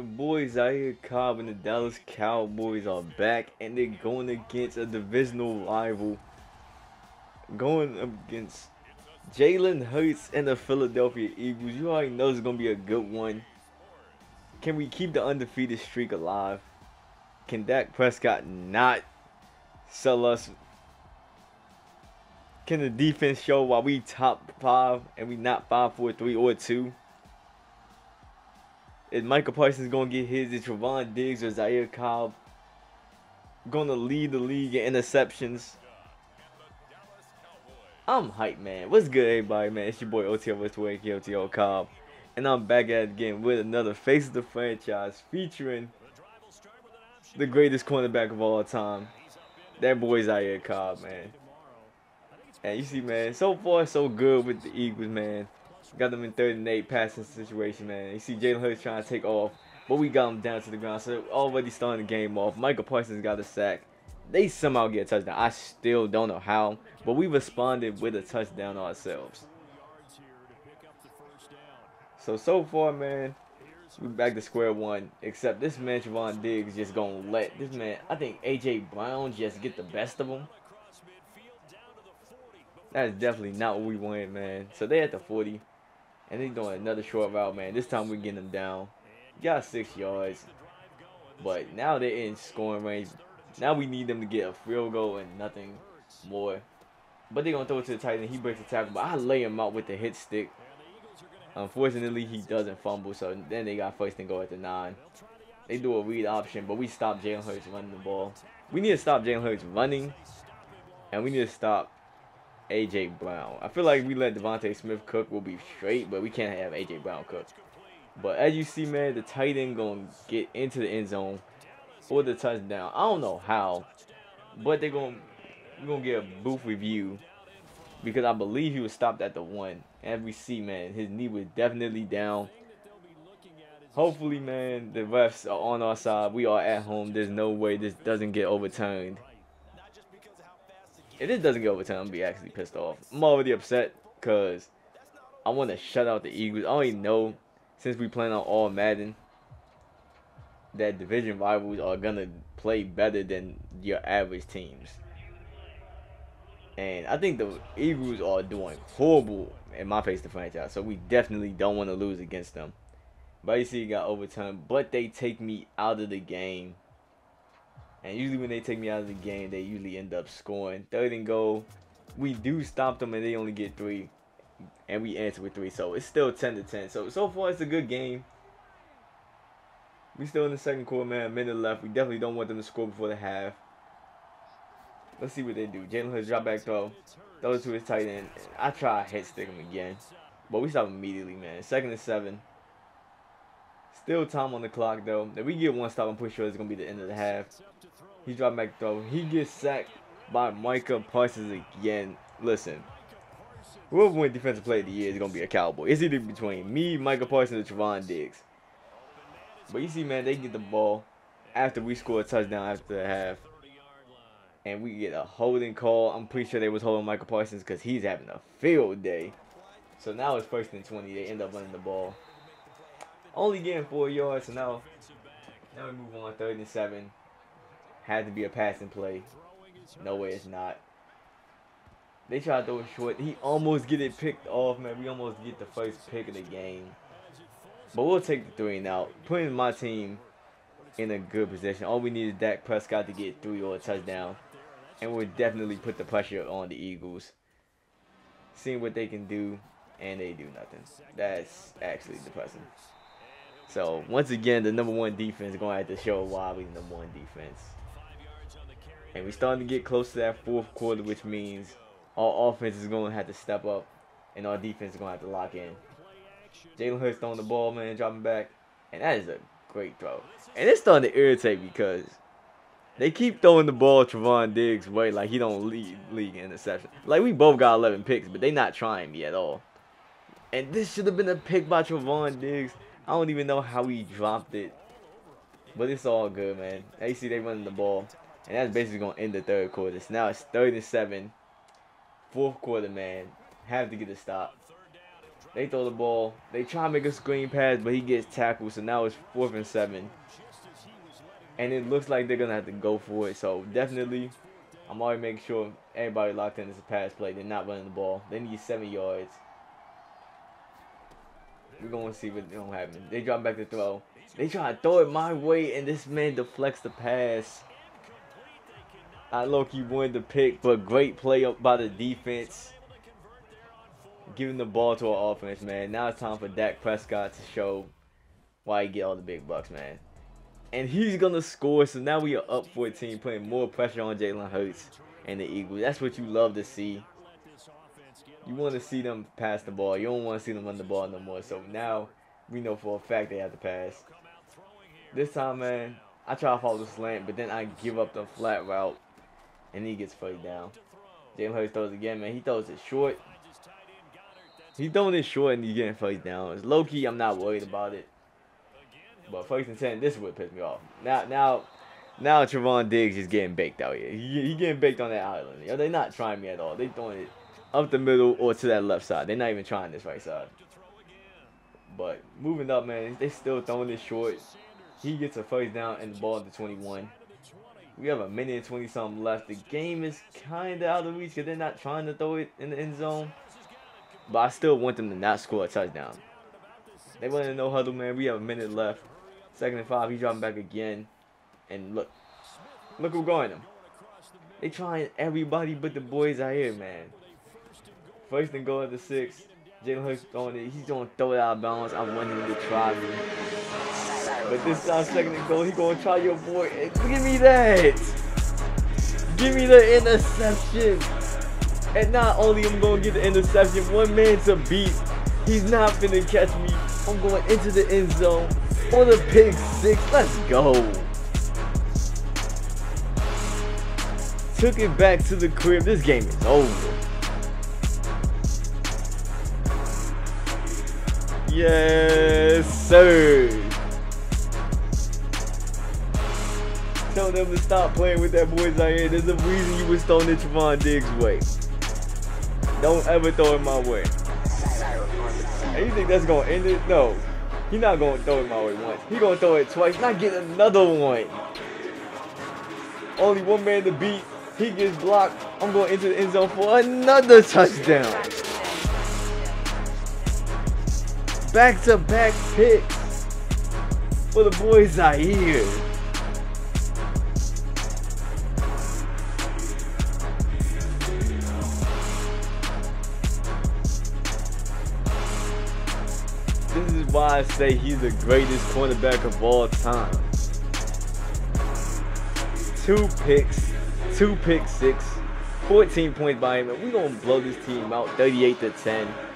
The boys out here, Cobb and the Dallas Cowboys are back and they're going against a divisional rival. Going against Jalen Hurts and the Philadelphia Eagles. You already know it's going to be a good one. Can we keep the undefeated streak alive? Can Dak Prescott not sell us? Can the defense show why we top five and we not five, four, three, or two? Is Micah Parsons going to get his? Is Trevon Diggs or Zahir Cobb going to lead the league in interceptions? I'm hyped, man. What's good, everybody, man? It's your boy OTL vs the World, OTL Cobb. And I'm back at it again with another Face of the Franchise featuring the greatest cornerback of all time. That boy's Zahir Cobb, man. And you see, man, so far so good with the Eagles, man. Got them in third and eight passing situation, man. You see Jalen Hurts trying to take off, but we got him down to the ground. So already starting the game off. Micah Parsons got a sack. They somehow get a touchdown. I still don't know how, but we responded with a touchdown ourselves. So, so far, man, we back to square one. Except this man, Trevon Diggs, just gonna let this man, I think A.J. Brown just get the best of him. That is definitely not what we wanted, man. So they at the 40. And they doing another short route, man. This time we're getting them down. Got six yards. But now they're in scoring range. Now we need them to get a field goal and nothing more. But they're going to throw it to the tight end. He breaks the tackle. But I lay him out with the hit stick. Unfortunately, he doesn't fumble. So then they got first and go at the nine. They do a read option. But we stop Jalen Hurts running the ball. We need to stop Jalen Hurts running. And we need to stop AJ Brown. I feel like we let DeVonta Smith cook, we'll be straight, but we can't have AJ Brown cook. But as you see, man, the tight end gonna get into the end zone for the touchdown. I don't know how, but they're gonna we're gonna get a booth review because I believe he was stopped at the one. As we see, man, his knee was definitely down. Hopefully, man, the refs are on our side. We are at home. There's no way this doesn't get overturned. If this doesn't get overturned, I'm gonna be actually pissed off. I'm already upset because I want to shut out the Eagles. I already know since we playing on all Madden that division rivals are gonna play better than your average teams. And I think the Eagles are doing horrible in my face the franchise, so we definitely don't want to lose against them. But you see, got overtime. but they take me out of the game and usually when they take me out of the game, they usually end up scoring. Third and goal, we do stop them and they only get three. And we answer with three. So it's still 10 to 10. So so far it's a good game. We still in the second quarter, man. A minute left. We definitely don't want them to score before the half. Let's see what they do. Jalen Hurts drop back throw. Throws to his tight end. I try hit stick him again. But we stop immediately, man. Second and seven. Still time on the clock, though. If we get one stop, I'm pretty sure it's going to be the end of the half. He dropped back throw. He gets sacked by Micah Parsons again. Listen, whoever wins Defensive Player of the Year is going to be a Cowboy. It's either between me, Micah Parsons, or Trevon Diggs. But you see, man, they get the ball after we score a touchdown after the half. And we get a holding call. I'm pretty sure they was holding Micah Parsons because he's having a field day. So now it's first and 20. They end up running the ball. Only getting four yards. So now, now we move on. Third and seven. Had to be a passing play. No way it's not. They try to throw it short. He almost get it picked off, man. We almost get the first pick of the game. But we'll take the three now. Putting my team in a good position. All we need is Dak Prescott to get three or a touchdown. And we'll definitely put the pressure on the Eagles. Seeing what they can do. And they do nothing. That's actually depressing. So, once again, the number one defense going to have to show why we the number one defense. And we're starting to get close to that fourth quarter, which means our offense is going to have to step up and our defense is going to have to lock in. Jalen Hurts throwing the ball, man, dropping back. And that is a great throw. And it's starting to irritate because they keep throwing the ball Trevon Diggs' way like he don't lead league interception. Like we both got 11 picks, but they not trying me at all. And this should have been a pick by Trevon Diggs. I don't even know how he dropped it. But it's all good, man. Now you see they running the ball. And that's basically going to end the third quarter. So now it's 37. Fourth quarter, man. Have to get a stop. They throw the ball. They try to make a screen pass, but he gets tackled. So now it's fourth and seven. And it looks like they're going to have to go for it. So definitely, I'm already making sure everybody locked in this pass play. They're not running the ball. They need seven yards. We're going to see what don't happen. They drop back to throw. They try to throw it my way, and this man deflects the pass. I low-key wanted to pick, but great play up by the defense giving the ball to our offense, man. Now it's time for Dak Prescott to show why he get all the big bucks, man. And he's gonna score, so now we are up 14, putting more pressure on Jalen Hurts and the Eagles. That's what you love to see. You want to see them pass the ball. You don't want to see them run the ball no more. So now we know for a fact they have to pass. This time, man, I try to follow the slant, but then I give up the flat route, and he gets first down. Jalen Hurts throws again, man. He throws it short. He's throwing it short and he's getting first down. It's low key, I'm not worried about it. But first and ten, this is what pissed me off. Now, now, now Trevon Diggs is getting baked out here. He, he getting baked on that island. Yo, they're not trying me at all. They throwing it up the middle or to that left side. They're not even trying this right side. But moving up, man, they still throwing this short. He gets a first down and the ball at the 21. We have a minute and 20 something left. The game is kind of out of reach because they're not trying to throw it in the end zone. But I still want them to not score a touchdown. They went in no huddle, man. We have a minute left. Second and five. He's dropping back again. And look. Look who's going them. They're trying everybody but the boys out here, man. First and goal at the six. Jalen Hurts throwing it. He's going to throw it out of bounds. I want him to try me. But this time, second and goal, he going to try your boy. Give me that. Give me the interception. And not only am I going to get the interception, one man to beat. He's not going to catch me. I'm going into the end zone for the pick six. Let's go. Took it back to the crib. This game is over. Yes, sir. Tell them to stop playing with that out here. There's a reason you was throwing it Trevon Diggs' way. Don't ever throw it my way. And you think that's gonna end it? No. He's not gonna throw it my way once. He gonna throw it twice, not get another one. Only one man to beat. He gets blocked. I'm going into the end zone for another touchdown. Back to back picks for the boys out here. This is why I say he's the greatest cornerback of all time. Two picks, two pick six, 14 points by him, and we're gonna blow this team out 38 to 10.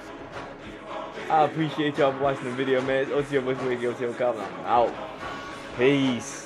I appreciate y'all for watching the video, man. It's OTO West Radio, I'm out. Peace.